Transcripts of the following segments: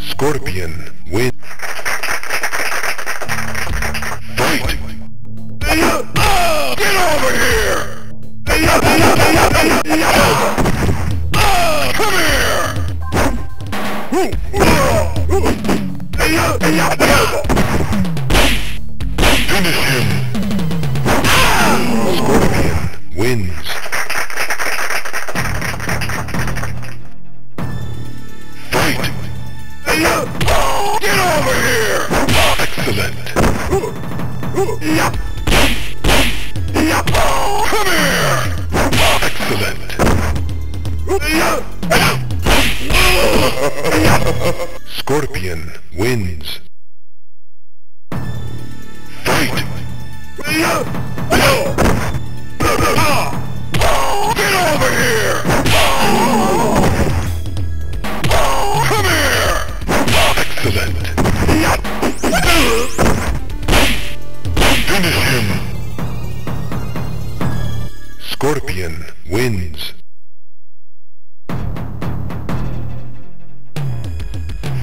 Scorpion win. Fight! Get over here! Come here! Finish him! Scorpion wins. Fight! Get over here! Excellent! Come here! Excellent! Scorpion wins. Fight! Scorpion wins.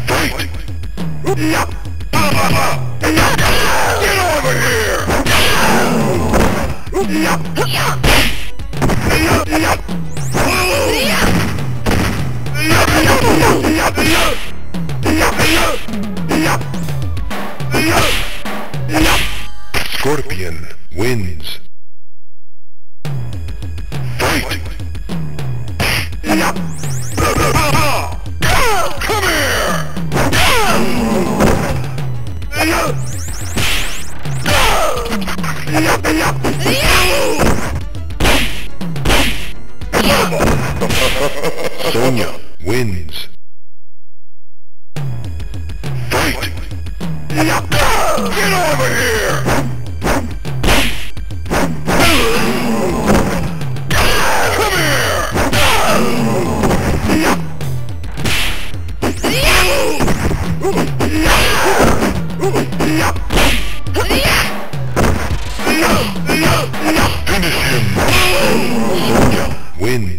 Fight! Get over here! Scorpion wins. Sonya wins. Fight! Get over here! Win.